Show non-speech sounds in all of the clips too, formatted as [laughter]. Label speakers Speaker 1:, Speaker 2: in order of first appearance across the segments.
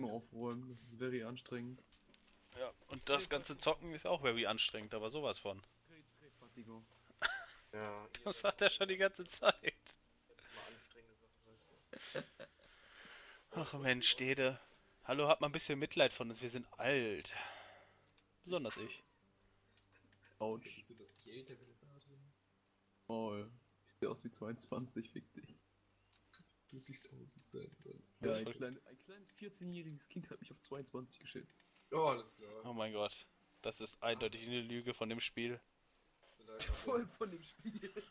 Speaker 1: Zimmer aufräumen. Das ist very anstrengend.
Speaker 2: Ja, und das ganze Zocken ist auch very anstrengend, aber sowas von. [laughs]
Speaker 3: Ja, [laughs]
Speaker 2: Das macht er schon die ganze Zeit. Ach Mensch, Dede. Hallo, habt mal ein bisschen Mitleid von uns, wir sind alt. Besonders ich.
Speaker 1: Autsch. Oh, ich sehe aus wie 22, fick dich.
Speaker 4: Du siehst aus wie 22.
Speaker 1: Ja, ein,
Speaker 2: voll-
Speaker 1: klein, ein kleines 14-jähriges Kind hat mich auf 22 geschätzt.
Speaker 4: Oh, alles klar.
Speaker 2: Oh mein Gott. Das ist eindeutig eine Lüge von dem Spiel.
Speaker 4: Aber-
Speaker 1: von dem Spiel. [laughs]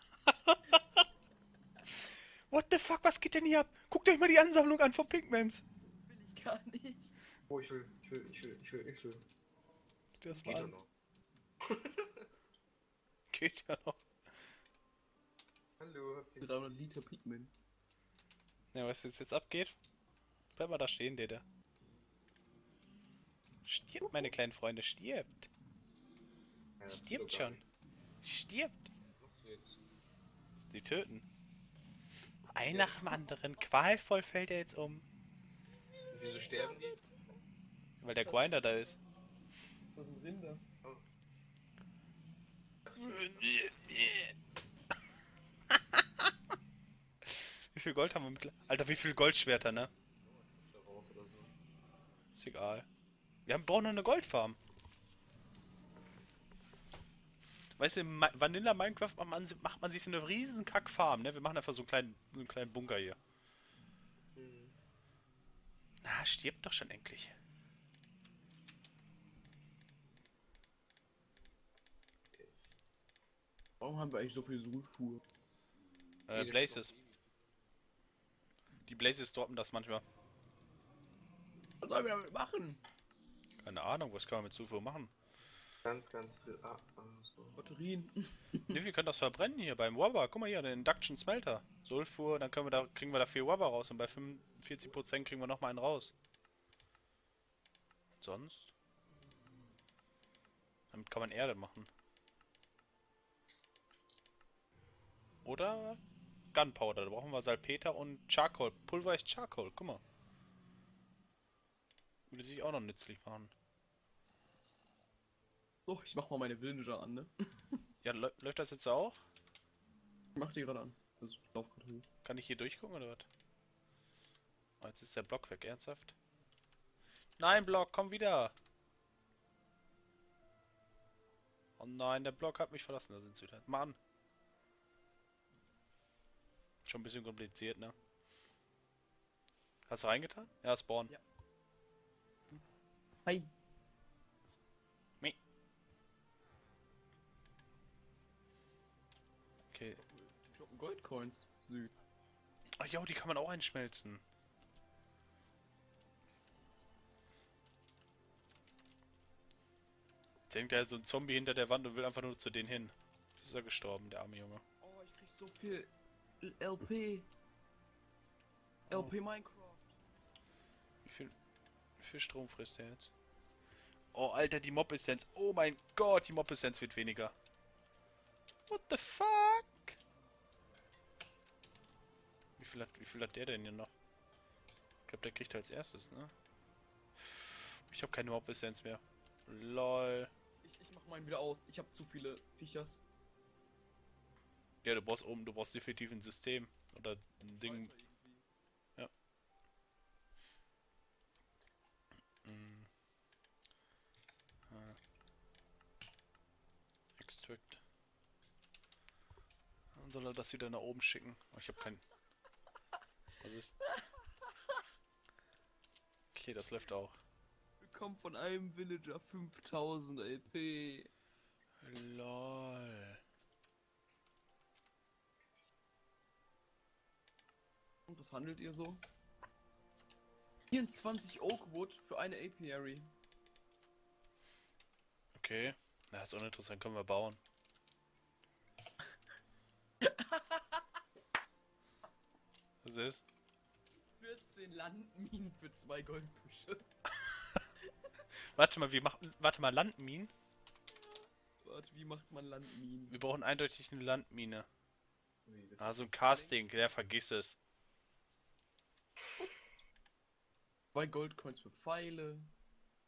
Speaker 2: What the fuck, was geht denn hier ab? Guckt euch mal die Ansammlung an von Pigments.
Speaker 1: Will ich gar nicht.
Speaker 4: Oh, ich will, ich will, ich will, ich will, ich will.
Speaker 2: Das
Speaker 4: Geht schon noch. [laughs]
Speaker 2: geht ja noch.
Speaker 4: Hallo, habt ihr
Speaker 1: 300 Liter Pigment.
Speaker 2: Ja, was jetzt, jetzt abgeht? Bleib mal da stehen, Dede. Stirbt, meine kleinen Freunde, stirbt.
Speaker 4: Ja,
Speaker 2: Stirbt schon. Stirbt.
Speaker 4: Was?
Speaker 2: Sie töten. Ein nach dem anderen. Qualvoll fällt er jetzt um.
Speaker 4: Wieso sterben die?
Speaker 2: Weil der Grinder da ist.
Speaker 1: Das sind Rinder.
Speaker 2: Wie viel Gold haben wir mit? Alter, wie viel Goldschwerter, ne? Ist egal. Wir haben, brauchen nur eine Goldfarm. Weißt du, Ma- Vanilla Minecraft macht man, macht man sich so eine riesen Kackfarm, ne? Wir machen einfach so einen kleinen, so einen kleinen Bunker hier.
Speaker 4: Hm.
Speaker 2: Na, stirbt doch schon endlich.
Speaker 1: Warum haben wir eigentlich so viel Sulfur?
Speaker 2: Äh, Blazes. Die Blazes droppen das manchmal.
Speaker 1: Was sollen wir damit machen?
Speaker 2: Keine Ahnung, was kann man mit Sulfur machen?
Speaker 4: Ganz, ganz viel. Ah, ah, so.
Speaker 1: Batterien.
Speaker 2: Ne, wir können das verbrennen hier beim Wobber. Guck mal hier, den Induction Smelter. Sulfur, dann können wir da, kriegen wir da viel Wobber raus und bei 45% kriegen wir nochmal einen raus. Sonst? Damit kann man Erde machen. Oder Gunpowder, da brauchen wir Salpeter und Charcoal. Pulverized Charcoal, guck mal. Würde sich auch noch nützlich machen.
Speaker 1: So, ich mach mal meine Villager an, ne? [laughs]
Speaker 2: Ja, lä- läuft das jetzt auch?
Speaker 1: Ich mach die gerade an. Also, ich lauf gerade hoch.
Speaker 2: Kann ich hier durchgucken oder was? Oh, jetzt ist der Block weg, ernsthaft? Nein, Block, komm wieder! Oh nein, der Block hat mich verlassen, da sind sie wieder. Mann! Schon ein bisschen kompliziert, ne? Hast du reingetan? Ja, Spawn.
Speaker 1: Ja. Hi.
Speaker 2: Mi. Okay.
Speaker 1: Die droppen Goldcoins. Süß.
Speaker 2: Ach ja, die kann man auch einschmelzen. Hängt da so ein Zombie hinter der Wand und will einfach nur zu denen hin. Jetzt ist er gestorben, der arme Junge.
Speaker 1: Oh, ich krieg so viel LP. LP Minecraft.
Speaker 2: Wie viel, wie viel Strom frisst er jetzt? Oh, Alter, die Mob-Essenz. Oh mein Gott, die Mob-Essenz wird weniger. What the fuck? Wie viel hat, wie viel hat der denn hier noch? Ich glaube, der kriegt als erstes, ne? Ich habe keine Mob-Essenz mehr. Lol.
Speaker 1: Ich, ich mach meinen wieder aus. Ich habe zu viele Viechers.
Speaker 2: Ja, du brauchst oben, du brauchst definitiv ein System. Oder ein Ding. Mm. Ah. Extract. Dann soll er das wieder nach oben schicken. Oh, ich habe kein. Was ist? Okay, das läuft auch.
Speaker 1: Bekommen von einem Villager 5000 LP.
Speaker 2: Lol.
Speaker 1: Und was handelt ihr so? 24 Oakwood für eine Apiary.
Speaker 2: Okay. Na, ist uninteressant, können wir bauen. [laughs] Was ist?
Speaker 1: 14 Landminen für zwei Goldbüsche. [laughs]
Speaker 2: Warte mal, wir machen. Warte mal, Landminen?
Speaker 1: Warte, wie macht man Landminen?
Speaker 2: Wir brauchen eindeutig eine Landmine.
Speaker 4: Wie, das
Speaker 2: Ah, so ein Casting, der vergiss es.
Speaker 1: Zwei Goldcoins für Pfeile.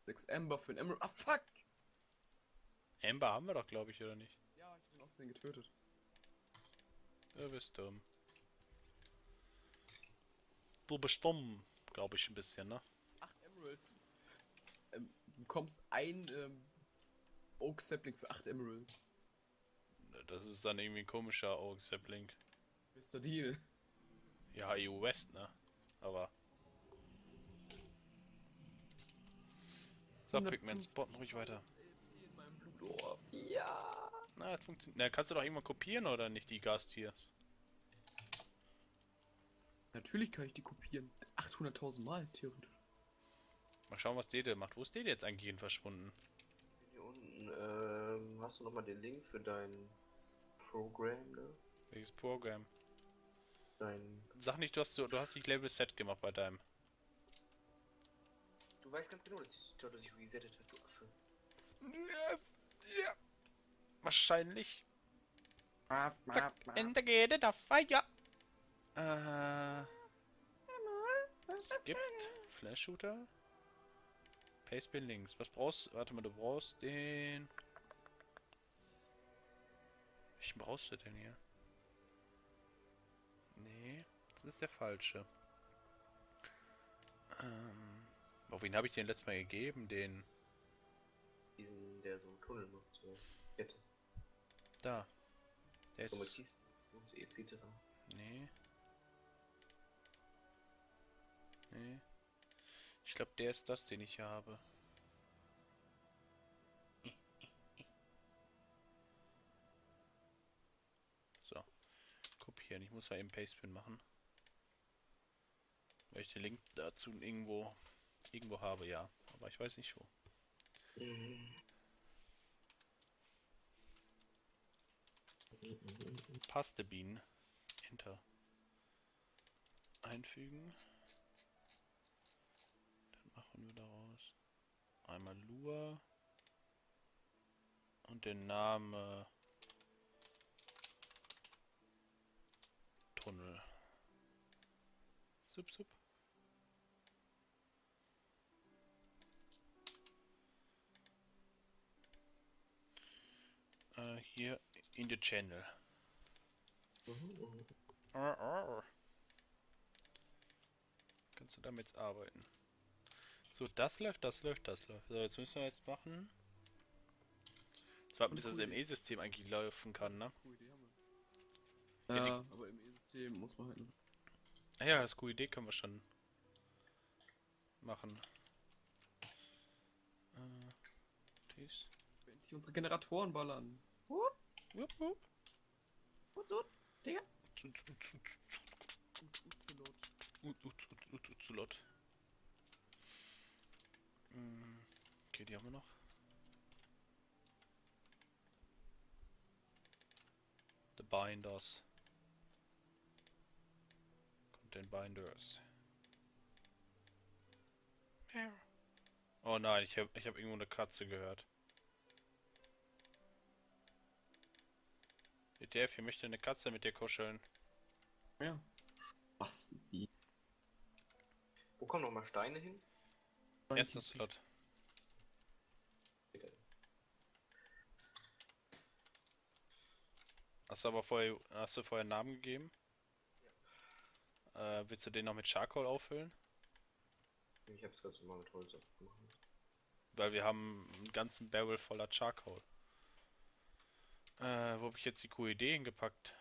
Speaker 1: Sechs Ember für ein Emerald. Ah, fuck!
Speaker 2: Amber haben wir doch, glaube ich, oder nicht?
Speaker 1: Ja, ich bin aus denen getötet.
Speaker 2: Du bist dumm. Du bist dumm, glaube ich ein bisschen, ne?
Speaker 1: Acht Emeralds. Ähm, du bekommst ein ähm, Oak Sapling für acht Emeralds.
Speaker 2: Das ist dann irgendwie ein komischer Oak Sapling.
Speaker 1: Mr. Deal.
Speaker 2: Ja, EU West, ne? Aber. So, Pigment, spotten ruhig weiter.
Speaker 1: Ja.
Speaker 2: Na, das funktioniert. Na, kannst du doch irgendwann kopieren oder nicht, die Gast hier?
Speaker 1: Natürlich kann ich die kopieren. 800.000 Mal, theoretisch.
Speaker 2: Mal schauen, was Dede macht. Wo ist Dede jetzt eigentlich hin verschwunden?
Speaker 4: Hier unten, ähm, hast du nochmal den Link für dein Programm, ne?
Speaker 2: Welches Programm?
Speaker 4: Dein.
Speaker 2: Sag nicht, du hast, so, du hast nicht Label Set gemacht bei deinem.
Speaker 4: Du weißt ganz genau, dass die Story sich resettet hat, du Affe.
Speaker 2: Ja. Wahrscheinlich. Zack, Ende geht der Feier. Äh. Es gibt Flash Shooter. Pastebin links. Was brauchst du? Warte mal, du brauchst den. Welchen brauchst du denn hier? Nee, das ist der falsche. Ähm. Auf wen habe ich den letztes Mal gegeben? Den.
Speaker 4: Diesen, der so einen Tunnel macht, so. Kette.
Speaker 2: Da. Der
Speaker 4: So mit
Speaker 2: ist.
Speaker 4: Und etc.
Speaker 2: Nee. Nee. Ich glaube, der ist das, den ich hier habe. Kopieren. Ich muss ja eben Pastebin machen. Weil ich den Link dazu irgendwo irgendwo habe, ja. Aber ich weiß nicht wo.
Speaker 4: Mhm.
Speaker 2: Pastebin. Enter. Einfügen. Dann machen wir daraus einmal Lua und den Name Tunnel. Sup, sup. Äh, hier in the channel.
Speaker 4: Mhm.
Speaker 2: Arr, arr. Kannst du damit arbeiten? So, das läuft, das läuft, das läuft. So, jetzt müssen wir jetzt machen. Zwar, bis das ME-System eigentlich laufen kann, ne?
Speaker 1: Haben
Speaker 2: Ja,
Speaker 1: wir.
Speaker 2: die-
Speaker 1: Ja, aber im E-System muss man halt.
Speaker 2: Ah Ja, das ist eine coole Idee, können wir schon machen. Äh, dies.
Speaker 1: Endlich unsere Generatoren ballern.
Speaker 2: Wupp, wupp.
Speaker 1: Utz, utz, Digga.
Speaker 2: Zu, zu, zu, zu, zu.
Speaker 1: Utz, Utzelot.
Speaker 2: Ut, ut, ut, ut, ut, zu laut. Mm, Okay, die haben wir noch. The Binders. Content Binders. Oh nein, ich habe ich hab irgendwo eine Katze gehört. ETF, hier möchte eine Katze mit dir kuscheln.
Speaker 1: Ja. Was? Wie?
Speaker 4: Wo kommen nochmal Steine hin?
Speaker 2: Erster Slot. Hast du aber vorher, hast du vorher einen Namen gegeben? Äh, willst du den noch mit Charcoal auffüllen?
Speaker 4: Ich hab's ganz normal mit Holz aufgemacht.
Speaker 2: Weil wir haben einen ganzen Barrel voller Charcoal. Äh, wo habe ich jetzt die Idee hingepackt?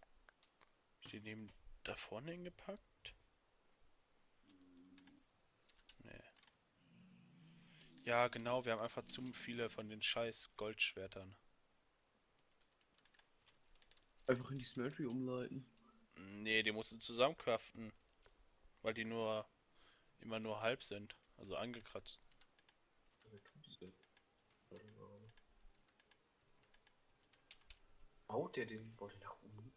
Speaker 2: Hab ich die neben da vorne hingepackt? Nee. Ja, genau, wir haben einfach zu viele von den scheiß Goldschwertern.
Speaker 1: Einfach in die Smeltery umleiten.
Speaker 2: Nee, die musst du zusammencraften. Weil die nur immer nur halb sind. Also angekratzt.
Speaker 4: Wer tut die denn? Baut der den? Baut der nach oben?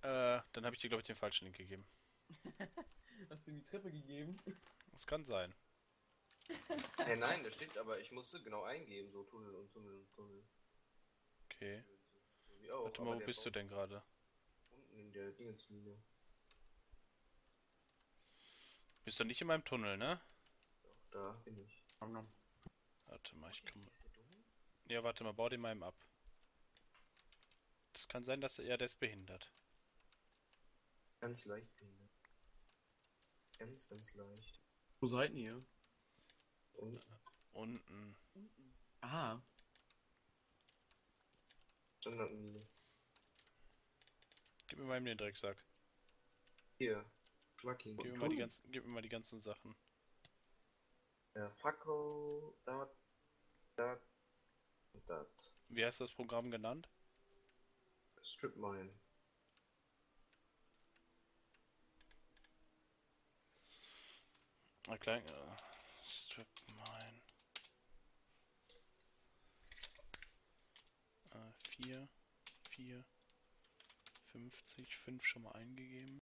Speaker 2: Äh, dann habe ich dir, glaube ich, den falschen Link gegeben. [laughs]
Speaker 1: Hast du ihm die Treppe gegeben?
Speaker 2: Das kann sein.
Speaker 4: Hey, [laughs] nein, da steht aber, ich musste genau eingeben, so Tunnel und Tunnel und Tunnel.
Speaker 2: Okay.
Speaker 4: Auch,
Speaker 2: Warte mal, wo bist du denn gerade?
Speaker 4: Unten der Dingensmine.
Speaker 2: Bist du nicht in meinem Tunnel, ne?
Speaker 4: Doch, da bin ich.
Speaker 2: Warte mal, ich komme. Ja, warte mal, bau den mal eben ab. Das kann sein, dass er der ist behindert.
Speaker 4: Ganz leicht behindert. Ganz, ganz leicht.
Speaker 1: Wo seid ihr?
Speaker 4: Und
Speaker 2: Unten.
Speaker 1: Ah,
Speaker 4: Standardmine.
Speaker 2: Gib mir mal eben den Drecksack.
Speaker 4: Hier. Schmacki.
Speaker 2: Gib mir mal die ganzen, gib mir mal die ganzen Sachen.
Speaker 4: Ja, Facko, dat, dat und dat.
Speaker 2: Wie heißt das Programm genannt?
Speaker 4: Strip Mine.
Speaker 2: Na klein. Äh, Strip Mine. Äh, 4, 4, 50, 5 schon mal eingegeben.